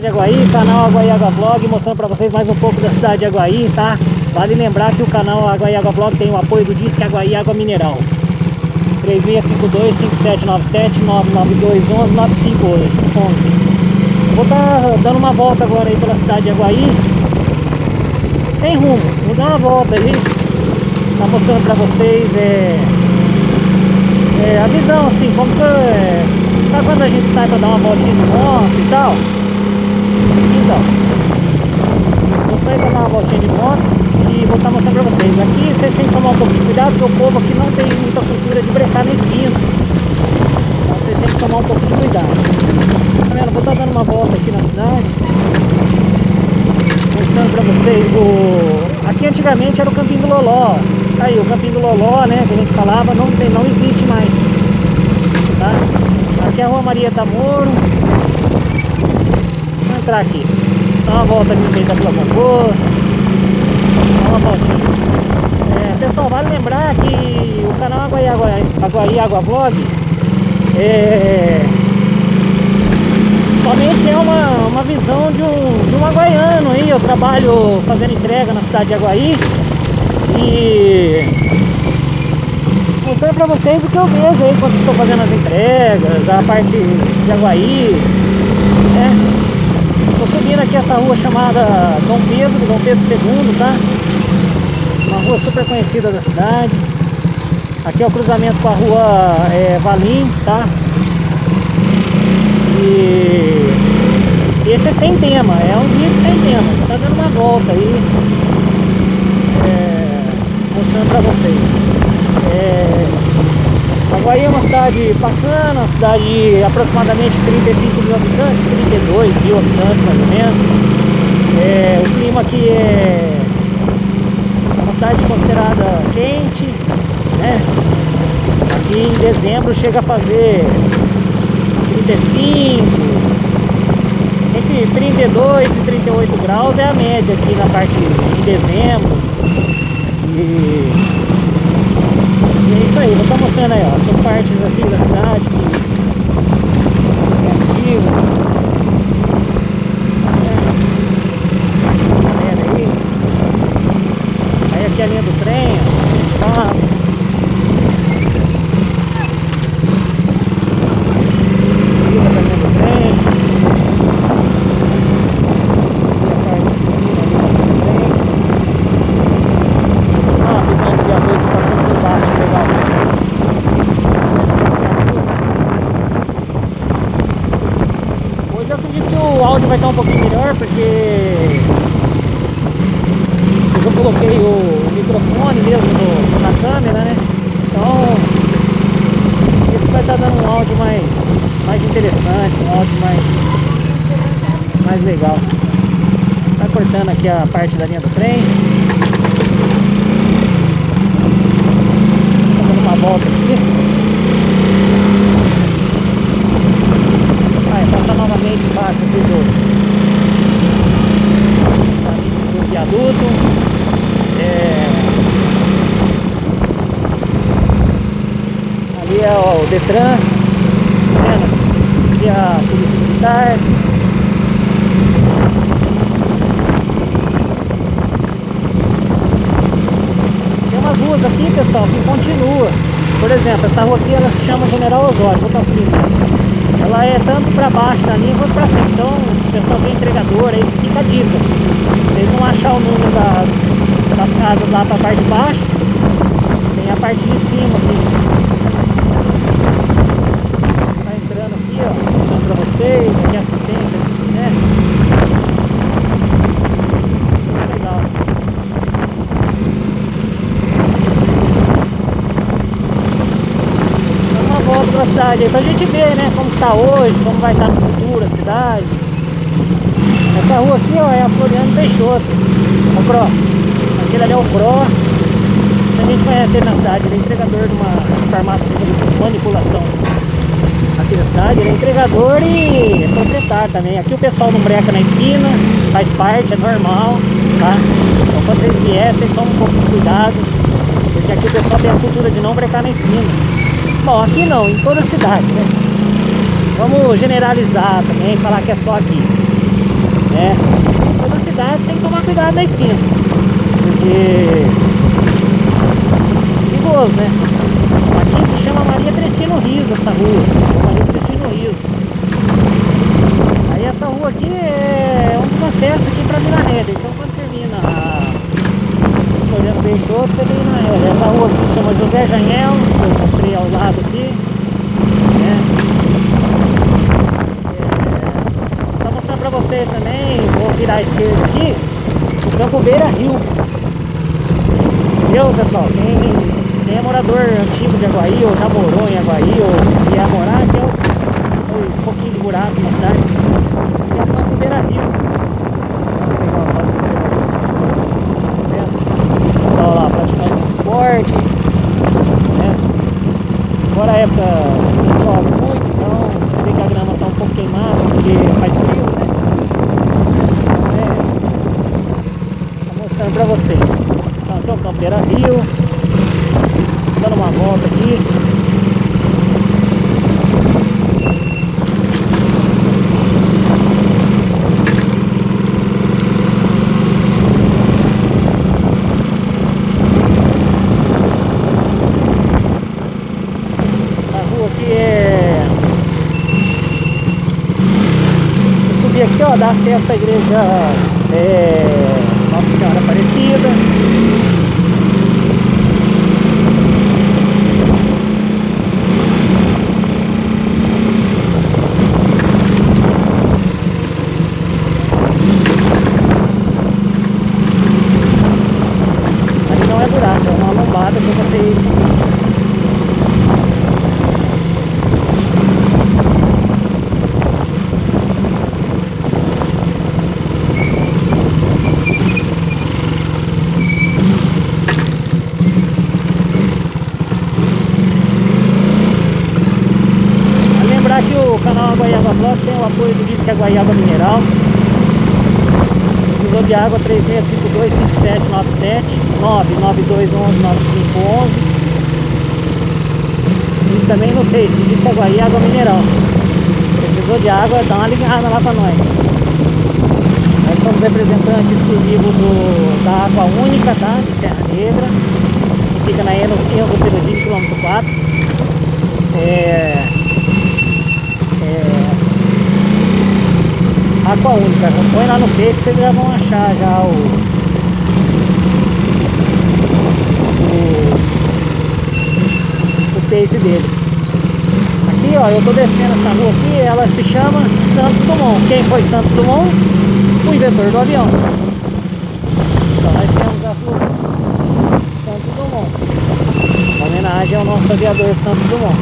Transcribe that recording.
de Aguaí, canal Aguaí Água Vlog, mostrando para vocês mais um pouco da cidade de Aguaí, tá? Vale lembrar que o canal Aguaí Água Vlog tem o apoio do Disque Aguaí Água Mineral. 3652-5797 99211 958 Vou estar tá dando uma volta agora aí pela cidade de Aguaí Sem rumo, vou dar uma volta aí Tá mostrando pra vocês é, é a visão assim, como se... É, sabe quando a gente sai pra dar uma voltinha moto e tal? Então, vou sair para dar uma voltinha de moto e vou estar mostrando para vocês. Aqui vocês têm que tomar um pouco de cuidado, porque o povo aqui não tem muita cultura de brecar na esquina. Então vocês que tomar um pouco de cuidado. Vendo? Vou estar dando uma volta aqui na cidade. Mostrando para vocês o... Aqui antigamente era o Campinho do Loló. Tá aí, o Campinho do Loló, né, que a gente falava, não, tem, não existe mais. Tá? Aqui é a Rua Maria Tamoro entrar aqui. Dá uma volta aqui no meio da Vila. Dá uma voltinha. Pessoal, vale lembrar que o canal Aguaí Água, Aguaí Água Vlog é, somente é uma, uma visão de um, de um aguaiano aí. Eu trabalho fazendo entrega na cidade de Aguaí e mostrando pra vocês o que eu vejo aí quando estou fazendo as entregas, a parte de Aguaí, né? Subindo aqui essa rua chamada Dom Pedro, Dom Pedro II, tá? Rua super conhecida da cidade. Aqui é o cruzamento com a rua é, Valins, tá? E esse é sem tema, é um vídeo sem tema. Tá dando uma volta aí, é, mostrando pra vocês. É, Aguaí é uma cidade bacana, uma cidade de aproximadamente 35 mil habitantes, 32 mil habitantes mais ou menos. É, o clima aqui é cidade considerada quente, né? Aqui em dezembro chega a fazer 35, entre 32 e 38 graus é a média aqui na parte de dezembro. E é isso aí, vou estar mostrando aí, ó, essas partes aqui da cidade que É. Tá aí? Aí aqui é a linha do trem, ó. vai estar um pouquinho melhor porque eu coloquei o microfone mesmo no, na câmera, né? Então esse vai estar dando um áudio mais, mais interessante, um áudio mais, mais legal. Tá cortando aqui a parte da linha do trem. Tá dando uma volta aqui. passa novamente embaixo aqui do, do viaduto. É, ali é ó, o Detran, vendo? aqui é a Polícia Militar. Aqui, pessoal, que continua. Por exemplo, essa rua aqui ela se chama General Osório, vou estar subindo ela é tanto para baixo da linha quanto para cima. Então, o pessoal que é entregador aí, fica a dica. Vocês vão achar o número da, das casas lá para a parte de baixo, tem a parte de cima aqui. Tá entrando aqui, ó, mostrando para vocês, aqui a assistência, né? pela cidade aí, pra gente ver, né, como tá hoje, como vai estar tá no futuro a cidade. Essa rua aqui, ó, é a Floriano Peixoto. O Pro. Aquele ali é o Pro. A gente conhece ele na cidade, ele é entregador de uma farmácia de manipulação aqui da cidade, ele é entregador e é proprietário também. Aqui o pessoal não breca na esquina, faz parte, é normal, tá? Então quando vocês vierem, vocês tomam um pouco de cuidado, porque aqui o pessoal tem a cultura de não brecar na esquina. Bom, aqui não, em toda a cidade, né? Vamos generalizar também, falar que é só aqui. né? Toda cidade tem que tomar cuidado na esquina. Porque perigoso, né? Aqui se chama Maria Cristino Riso essa rua. Maria Cristino Riso. Aí essa rua aqui é um dos acessos aqui para Vila Reda. Então quando termina a Floriano Peixoto, você vem na Reda. Essa rua aqui chama José Janel, que eu mostrei ao lado aqui. Né? É, mostrar para vocês também, vou virar a esquerda aqui, o Campo Beira Rio. Viu pessoal? Quem quem é morador antigo de Aguaí, ou já morou em Aguaí, ou ia morar, aqui é um, um pouquinho de buraco na cidade. Aqui é a Campo Beira Rio. Tá pessoal lá praticando esporte. Né? Agora a época chove muito, então você vê que a queimada, porque faz frio, né? É, tô mostrando pra vocês. Então, é Beira Rio dando uma volta aqui. Essa rua aqui é... Se dá acesso à igreja é... Nossa Senhora Aparecida. Vlog tem o apoio do Disque Guaiaba Mineral. Precisou de água 3652 5797 99211 9511 E também no Face, Disque Água Mineral. Precisou de água, dá uma ligada lá pra nós. Nós somos representantes exclusivos do, da Água Única, tá? De Serra Negra. Fica na Enzo, Perudinho, quilômetro 4. É, é, Aqua Única. Põe lá no Face que vocês já vão achar já o, o, o Face deles. Aqui ó, eu tô descendo essa rua aqui, ela se chama Santos Dumont. Quem foi Santos Dumont? O inventor do avião. Então nós temos a rua Santos Dumont. Uma homenagem ao nosso aviador Santos Dumont.